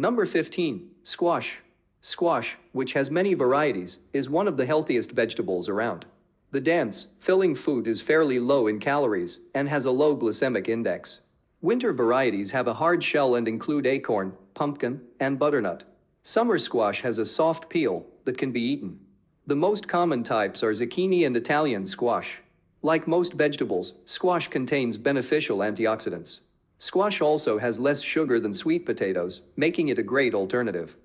Number 15. Squash. Squash, which has many varieties, is one of the healthiest vegetables around. The dense, filling food is fairly low in calories and has a low glycemic index. Winter varieties have a hard shell and include acorn, pumpkin, and butternut. Summer squash has a soft peel that can be eaten. The most common types are zucchini and Italian squash. Like most vegetables, squash contains beneficial antioxidants. Squash also has less sugar than sweet potatoes, making it a great alternative.